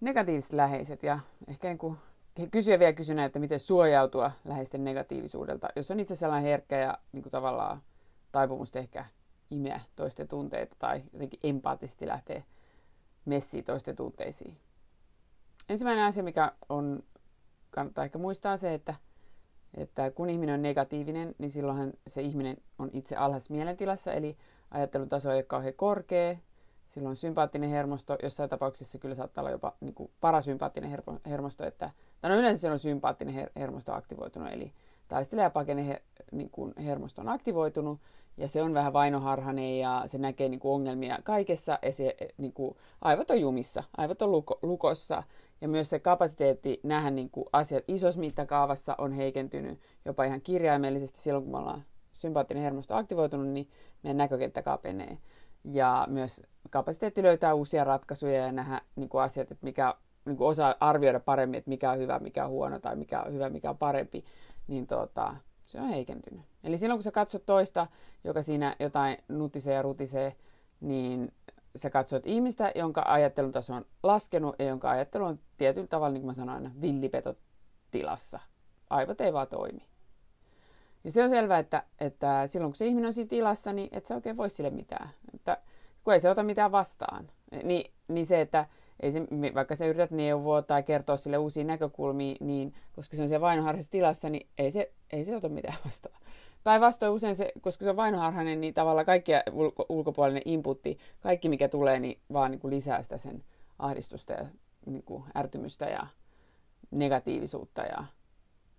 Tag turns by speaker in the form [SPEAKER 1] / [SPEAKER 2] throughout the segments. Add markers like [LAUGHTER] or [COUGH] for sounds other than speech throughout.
[SPEAKER 1] negatiiviset läheiset ja ehkä niin kuin vielä kysynä, että miten suojautua läheisten negatiivisuudelta, jos on itse sellainen herkkä ja niin kuin tavallaan taipumusta ehkä imeä toisten tunteita tai jotenkin empaattisesti lähteä messiin toisten tunteisiin. Ensimmäinen asia, mikä on, kannattaa ehkä muistaa se, että, että kun ihminen on negatiivinen, niin silloinhan se ihminen on itse alhaisessa mielentilassa, eli ajattelun taso ei ole kauhean korkea, silloin sympaattinen hermosto, jossain tapauksessa kyllä saattaa olla jopa niin kuin parasympaattinen hermosto, että, tai no yleensä on sympaattinen her- hermosto aktivoitunut, eli taistele- ja pakene her- niin kuin hermosto on aktivoitunut, ja se on vähän vainoharhainen ja se näkee niin kuin ongelmia kaikessa ja se niin kuin, aivot on jumissa, aivot on luko, lukossa ja myös se kapasiteetti nähdä niin kuin, asiat isossa mittakaavassa on heikentynyt jopa ihan kirjaimellisesti silloin, kun me ollaan sympaattinen hermosto aktivoitunut, niin meidän näkökenttä kapenee. Ja myös kapasiteetti löytää uusia ratkaisuja ja nähdä niin kuin asiat, että mikä niin kuin osaa arvioida paremmin, että mikä on hyvä, mikä on huono tai mikä on hyvä, mikä on parempi, niin tota, se on heikentynyt. Eli silloin kun sä katsot toista, joka siinä jotain nutisee ja rutisee, niin sä katsot ihmistä, jonka ajattelun taso on laskenut ja jonka ajattelu on tietyllä tavalla, niin kuin mä sanoin villipetotilassa. Aivot ei vaan toimi. Ja se on selvää, että, että silloin kun se ihminen on siinä tilassa, niin et sä oikein voi sille mitään. Että, kun ei se ota mitään vastaan. Niin, niin se, että ei se, vaikka sä yrität neuvoa tai kertoa sille uusia näkökulmia, niin koska se on siellä vainoharhaisessa tilassa, niin ei se, ei se ota mitään vastaan. Päinvastoin usein se, koska se on vainoharhainen, niin tavallaan kaikki ulko, ulkopuolinen inputti, kaikki mikä tulee, niin vaan niin kuin lisää sitä sen ahdistusta ja niin kuin ärtymystä ja negatiivisuutta ja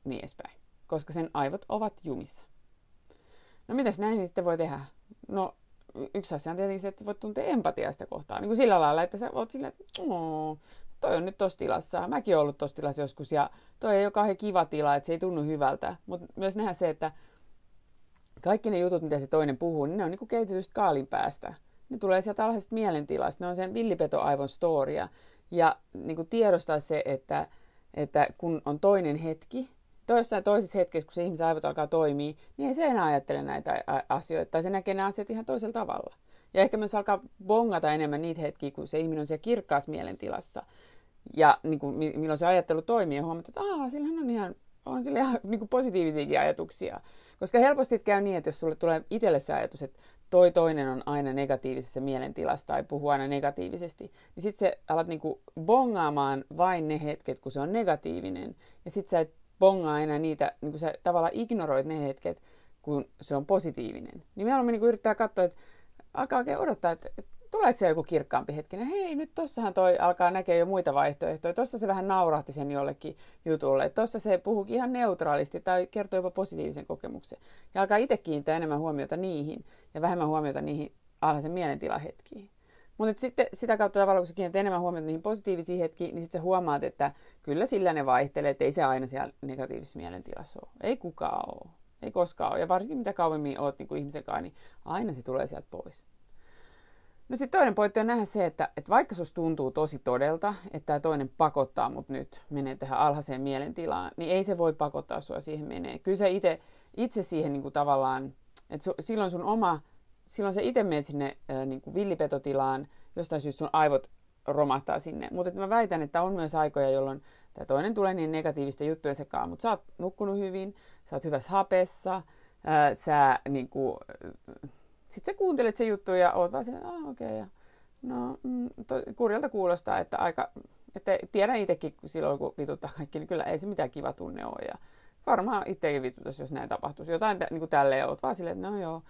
[SPEAKER 1] niin edespäin. Koska sen aivot ovat jumissa. No mitäs näin niin sitten voi tehdä? No yksi asia on tietenkin se, että voit tuntea empatiaa sitä kohtaa. Niin kuin sillä lailla, että sä oot silleen, että toi on nyt tossa tilassa. Mäkin oon ollut tossa tilassa joskus ja toi ei ole kauhean kiva tila, että se ei tunnu hyvältä. Mutta myös nähdä se, että kaikki ne jutut, mitä se toinen puhuu, niin ne on niin kuin kehitetystä kaalin päästä. Ne tulee sieltä alhaisesta mielentilasta. Ne on sen villipetoaivon storia. Ja niin kuin tiedostaa se, että, että kun on toinen hetki, toisessa toisessa hetkessä, kun se ihmisen aivot alkaa toimia, niin ei se enää ajattele näitä asioita, tai se näkee nämä asiat ihan toisella tavalla. Ja ehkä myös alkaa bongata enemmän niitä hetkiä, kun se ihminen on siellä kirkkaassa mielentilassa. Ja niin kuin, milloin se ajattelu toimii ja huomaat, että aah, sillähän on ihan, on sillä ihan niin kuin positiivisiakin ajatuksia. Koska helposti käy niin, että jos sulle tulee itselle se ajatus, että toi toinen on aina negatiivisessa mielentilassa tai puhuu aina negatiivisesti, niin sitten se alat niinku bongaamaan vain ne hetket, kun se on negatiivinen. Ja sitten sä et bongaa enää niitä, niin kuin sä tavallaan ignoroit ne hetket, kun se on positiivinen. Niin mieluummin niin yrittää katsoa, että alkaa oikein odottaa, että, että tuleeko se joku kirkkaampi hetki. Hei, nyt tossahan toi alkaa näkeä jo muita vaihtoehtoja. Tossa se vähän naurahti sen jollekin jutulle. Tossa se puhukin ihan neutraalisti tai kertoo jopa positiivisen kokemuksen. Ja alkaa itse kiinnittää enemmän huomiota niihin ja vähemmän huomiota niihin alhaisen mielentilahetkiin. Mutta sitten sitä kautta tavallaan, kun sä kiinnität enemmän huomiota niihin positiivisiin hetkiin, niin sitten sä huomaat, että kyllä sillä ne vaihtelee, että ei se aina siellä negatiivisessa mielentilassa ole. Ei kukaan ole. Ei koskaan ole. Ja varsinkin mitä kauemmin oot niin kuin ihmisen kanssa, niin aina se tulee sieltä pois. No sitten toinen pointti on nähdä se, että, että vaikka susta tuntuu tosi todelta, että tämä toinen pakottaa mut nyt menee tähän alhaiseen mielentilaan, niin ei se voi pakottaa sua siihen menee. Kyllä sä itse, itse siihen niin kuin tavallaan, että su, silloin sun oma silloin sä itse menet sinne ää, niin kuin villipetotilaan, jostain syystä sun aivot romahtaa sinne. Mutta mä väitän, että on myös aikoja, jolloin tämä toinen tulee niin negatiivista juttuja sekaan, mutta sä oot nukkunut hyvin, sä oot hyvässä hapessa, ää, sä niin kuin, sit sä kuuntelet se juttu ja oot vaan että ah okei, okay, ja no mm, to, kurjalta kuulostaa, että aika, että tiedän itsekin silloin, kun vituttaa kaikki, niin kyllä ei se mitään kiva tunne ole. Ja varmaan itsekin vitutus, jos näin tapahtuisi. Jotain niin kuin tälleen, oot vaan silleen, että no joo,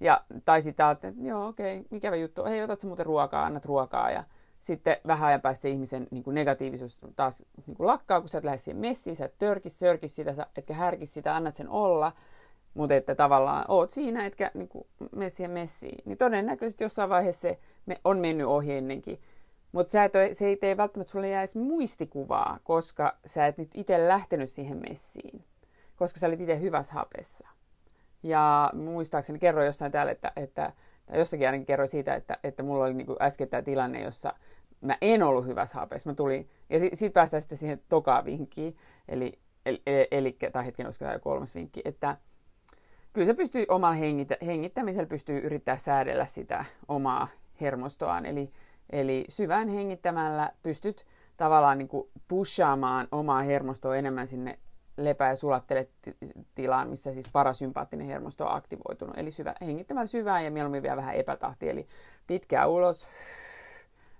[SPEAKER 1] ja, tai ajattelet, että joo, okei, okay, mikävä juttu, hei, otat muuten ruokaa, annat ruokaa. Ja sitten vähän ajan päästä ihmisen niin kuin negatiivisuus taas niin kuin lakkaa, kun sä et lähde siihen messiin, sä et törkis, sörkis sitä, sä etkä härkis sitä, annat sen olla. Mutta että tavallaan oot siinä, etkä niin kuin, mene siihen messiin. Niin todennäköisesti jossain vaiheessa se on mennyt ohi ennenkin. Mutta se ei tee välttämättä sulle edes muistikuvaa, koska sä et nyt itse lähtenyt siihen messiin. Koska sä olit itse hyvässä hapessa. Ja muistaakseni kerroin jossain täällä, että, että tai jossakin ainakin kerroin siitä, että, että mulla oli niin äsken tämä tilanne, jossa mä en ollut hyvässä haapeessa. Mä tulin, ja si, siitä päästään sitten siihen tokaan vinkkiin, eli, eli, eli tai hetken olisiko tämä jo kolmas vinkki, että kyllä se pystyy omalla hengitä, hengittämisellä pystyy yrittää säädellä sitä omaa hermostoaan, eli, eli syvään hengittämällä pystyt tavallaan niin kuin pushaamaan omaa hermostoa enemmän sinne lepä- ja sulattele tilaan, missä siis parasympaattinen hermosto on aktivoitunut. Eli syvä, hengittämällä syvään ja mieluummin vielä vähän epätahti, eli pitkää ulos,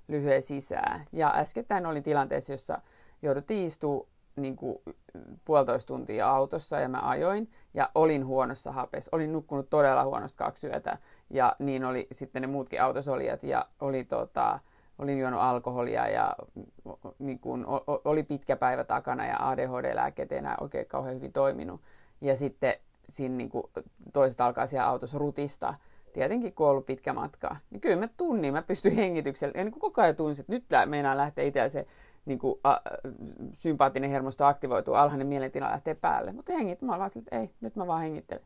[SPEAKER 1] lyhyen sisään. Ja äskettäin olin tilanteessa, jossa jouduttiin istua niin kuin puolitoista tuntia autossa ja mä ajoin ja olin huonossa hapessa. Olin nukkunut todella huonosti kaksi yötä ja niin oli sitten ne muutkin autosolijat ja oli tota, olin juonut alkoholia ja niin kuin, oli pitkä päivä takana ja ADHD-lääkkeet ei enää oikein kauhean hyvin toiminut. Ja sitten siinä niin kuin, toiset alkaa siellä autossa rutista. Tietenkin kun on ollut pitkä matka, niin kyllä mä tunnin, mä pystyn hengityksellä. Ja niin kuin koko ajan tunsin, että nyt meinaa lähteä itse se niin kuin, a, sympaattinen hermosto aktivoituu, alhainen mielentila lähtee päälle. Mutta hengit, mä vaan että ei, nyt mä vaan hengittelen.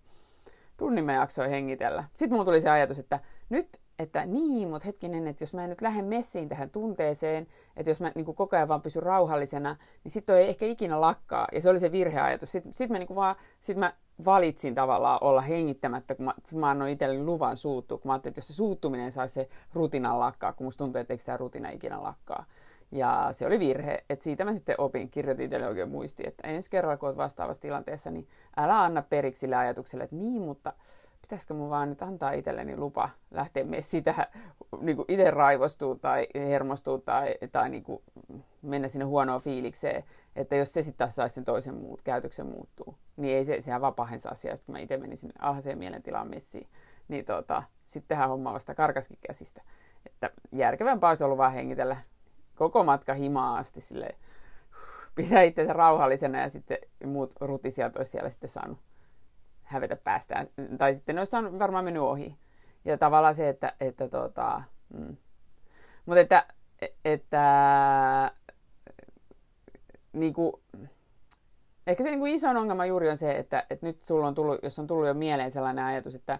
[SPEAKER 1] Tunnin mä jaksoin hengitellä. Sitten mulla tuli se ajatus, että nyt että niin, mutta hetkinen, että jos mä en nyt lähde messiin tähän tunteeseen, että jos mä niin kuin koko ajan vaan pysyn rauhallisena, niin sitten ei ehkä ikinä lakkaa. Ja se oli se virheajatus. Sitten sit mä, niin kuin vaan, sit mä valitsin tavallaan olla hengittämättä, kun mä, sit mä annoin itselleni luvan suuttua, kun mä ajattelin, että jos se suuttuminen saisi se rutinan lakkaa, kun musta tuntuu, että eikö tämä rutina ikinä lakkaa. Ja se oli virhe, että siitä mä sitten opin, kirjoitin itselle oikein muisti, että ensi kerralla kun olet vastaavassa tilanteessa, niin älä anna periksi sille ajatukselle, että niin, mutta pitäisikö mun vaan nyt antaa itselleni lupa lähteä messiin tähän, niin kuin itse raivostuu tai hermostuu tai, tai niin kuin mennä sinne huonoon fiilikseen, että jos se sitten taas saisi sen toisen muut, käytöksen muuttuu, niin ei se, sehän vaan pahensa asiaa, että mä itse menin sinne alhaiseen mielentilaan messiin, niin tota, sitten tähän homma vasta karkaskin käsistä. Että järkevämpää olisi ollut vaan hengitellä koko matka himaa asti sille pitää itsensä rauhallisena ja sitten muut rutisijat olisi siellä sitten saanut hävetä päästään. Tai sitten ne olisi saanut varmaan mennyt ohi. Ja tavallaan se, että, että tota, mm. mutta että, että niin kuin, ehkä se niin kuin iso ongelma juuri on se, että, että nyt sulla on tullut, jos on tullut jo mieleen sellainen ajatus, että,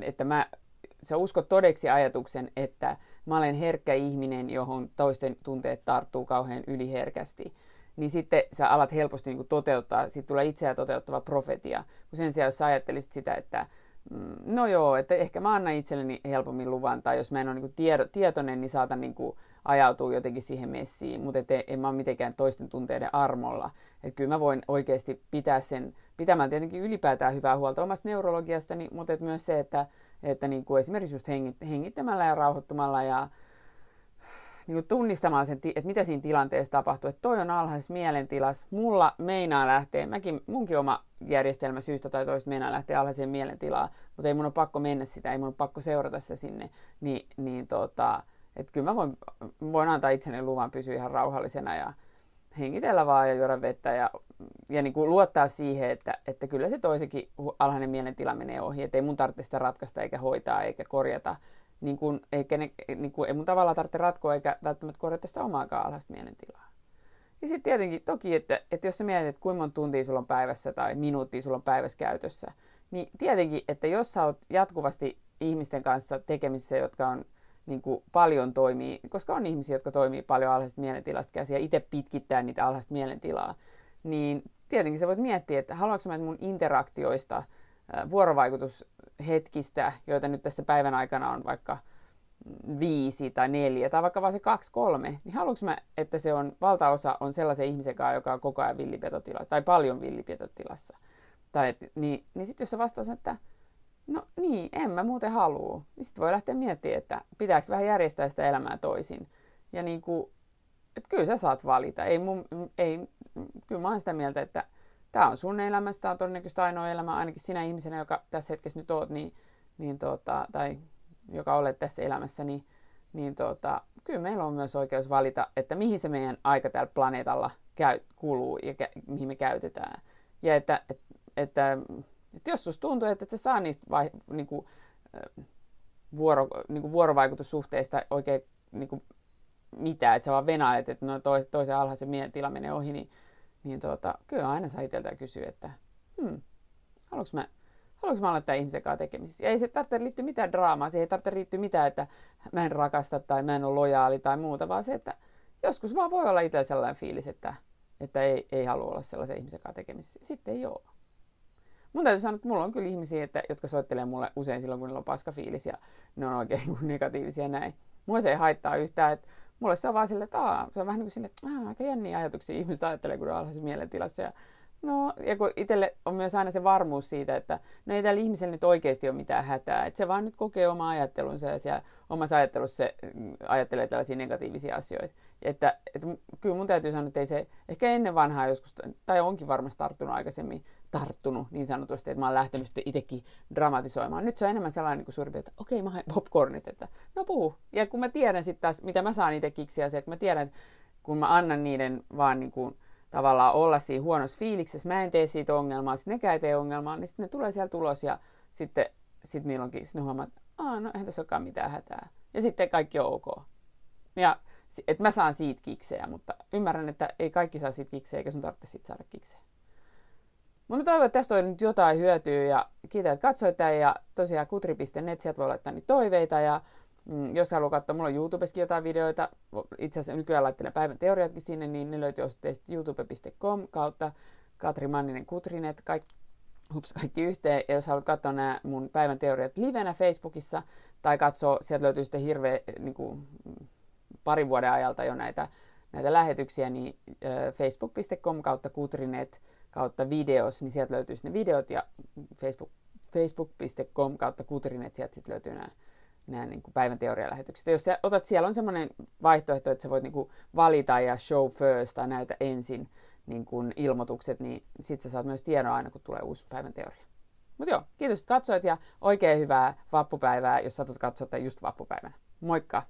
[SPEAKER 1] että mä, sä uskot todeksi ajatuksen, että mä olen herkkä ihminen, johon toisten tunteet tarttuu kauhean yliherkästi, niin sitten sä alat helposti niin toteuttaa, siitä tulee itseään toteuttava profetia. Kun sen sijaan, jos sä ajattelisit sitä, että mm, no joo, että ehkä mä annan itselleni helpommin luvan, tai jos mä en ole niin tiedo, tietoinen, niin saatan niin kuin ajautua jotenkin siihen messiin, mutta et en mä ole mitenkään toisten tunteiden armolla. Että kyllä mä voin oikeasti pitää sen, pitämään tietenkin ylipäätään hyvää huolta omasta neurologiastani, mutta et myös se, että, että niin kuin esimerkiksi just hengittämällä ja rauhoittumalla ja niin kuin tunnistamaan sen, että mitä siinä tilanteessa tapahtuu. Että toi on alhais mielentilas. Mulla meinaa lähteä, mäkin, munkin oma järjestelmä syystä tai toista meinaa lähteä alhaiseen mielentilaan, mutta ei mun ole pakko mennä sitä, ei mun ole pakko seurata sitä sinne. Ni, niin tota, että kyllä mä voin, voin antaa itseni luvan pysyä ihan rauhallisena ja hengitellä vaan ja juoda vettä ja, ja niin kuin luottaa siihen, että, että kyllä se toisenkin alhainen mielentila menee ohi, että ei mun tarvitse sitä ratkaista eikä hoitaa eikä korjata niin kuin, eikä ne, niin kuin, ei mun tavallaan tarvitse ratkoa eikä välttämättä korjata sitä omaakaan alhaista mielentilaa. Ja sitten tietenkin toki, että, että jos sä mietit, että kuinka monta tuntia sulla on päivässä tai minuuttia sulla on päivässä käytössä, niin tietenkin, että jos sä oot jatkuvasti ihmisten kanssa tekemisissä, jotka on niin kuin paljon toimii, koska on ihmisiä, jotka toimii paljon alhaisesta mielentilasta käsiä ja itse pitkittää niitä alhaista mielentilaa, niin tietenkin sä voit miettiä, että haluanko mä mun interaktioista, vuorovaikutushetkistä, joita nyt tässä päivän aikana on vaikka viisi tai neljä tai vaikka vain se kaksi, kolme, niin haluanko mä, että se on, valtaosa on sellaisen ihmisen kanssa, joka on koko ajan villipetotilassa tai paljon villipetotilassa. Tai, niin niin sitten jos se vastaus on, että no niin, en mä muuten halua, niin sitten voi lähteä miettimään, että pitääkö vähän järjestää sitä elämää toisin. Ja niin kuin, että kyllä sä saat valita. Ei mun, ei, kyllä mä oon sitä mieltä, että tämä on sun elämä, tämä on todennäköisesti ainoa elämä, ainakin sinä ihmisenä, joka tässä hetkessä nyt oot, niin, niin tota, tai joka olet tässä elämässä, niin, niin tota, kyllä meillä on myös oikeus valita, että mihin se meidän aika täällä planeetalla käy, kuluu ja kä- mihin me käytetään. Ja että, että, että, että jos susta tuntuu, että et sä saa niistä vai, niin kuin, vuoro, niin kuin vuorovaikutussuhteista oikein niin kuin mitään, että sä vaan venailet, että no tois, toisen alhaisen tila menee ohi, niin, niin tuota, kyllä aina saa itseltään kysyä, että hmm, haluanko mä, haluanko mä olla tämän ihmisen kanssa tekemisissä. Ja ei se tarvitse liittyä mitään draamaa, siihen ei tarvitse liittyä mitään, että mä en rakasta tai mä en ole lojaali tai muuta, vaan se, että joskus vaan voi olla itse sellainen fiilis, että, että ei, ei halua olla sellaisen ihmisen kanssa tekemisissä. Sitten ei ole. Mun täytyy sanoa, että mulla on kyllä ihmisiä, että, jotka soittelee mulle usein silloin, kun niillä on paska fiilis ja ne on oikein [LAUGHS] negatiivisia näin. Mua se ei haittaa yhtään, että mulle se on vaan silleen, että aa, se on vähän niin kuin sinne, että aika jänniä ajatuksia ihmiset ajattelee, kun on alhaisessa mielentilassa. Ja, no, ja kun itselle on myös aina se varmuus siitä, että no ei tällä ihmisellä nyt oikeasti ole mitään hätää, että se vaan nyt kokee oma ajattelunsa ja siellä omassa ajattelussa se mm, ajattelee tällaisia negatiivisia asioita. Että, että kyllä mun täytyy sanoa, että ei se ehkä ennen vanhaa joskus, tai onkin varmasti tarttunut aikaisemmin, tarttunut niin sanotusti, että mä oon lähtenyt sitten itsekin dramatisoimaan. Nyt se on enemmän sellainen niin suurin että okei, mä haen popcornit, että no puhu. Ja kun mä tiedän sitten taas, mitä mä saan itse kiksiä, se, että mä tiedän, että kun mä annan niiden vaan niin kuin, tavallaan olla siinä huonossa fiiliksessä, mä en tee siitä ongelmaa, sitten nekään ei tee ongelmaa, niin sitten ne tulee siellä tulos ja sitten sit niillä onkin, sitten huomaa, että Aa, no eihän tässä olekaan mitään hätää. Ja sitten kaikki on ok. Ja että mä saan siitä kiksejä, mutta ymmärrän, että ei kaikki saa siitä kiksejä, eikä sun tarvitse siitä saada kiksejä. Mutta toivon, että tästä on nyt jotain hyötyä ja kiitän, että katsoitte ja tosiaan kutri.net, sieltä voi laittaa niitä toiveita ja mm, jos haluaa katsoa, mulla on YouTubessakin jotain videoita, itse asiassa nykyään laittelen päivän teoriatkin sinne, niin ne löytyy osoitteesta youtube.com kautta Katri Manninen Kutrinet, kaikki, hups, kaikki yhteen. Ja jos haluat katsoa nämä mun päivän teoriat livenä Facebookissa tai katsoa, sieltä löytyy sitten hirveä niin kuin, parin vuoden ajalta jo näitä, näitä lähetyksiä, niin äh, facebook.com kautta kutrinet kautta videos, niin sieltä löytyy ne videot ja Facebook, facebook.com kautta kutrinet, sieltä sitten löytyy nämä, nämä niin kuin päivän teorialähetykset. Jos sä otat, siellä on semmoinen vaihtoehto, että sä voit niin kuin valita ja show first tai näytä ensin niin kuin ilmoitukset, niin sit sä saat myös tiedon aina, kun tulee uusi päivän teoria. Mutta joo, kiitos, että katsoit ja oikein hyvää vappupäivää, jos saatat katsoa just vappupäivänä. Moikka!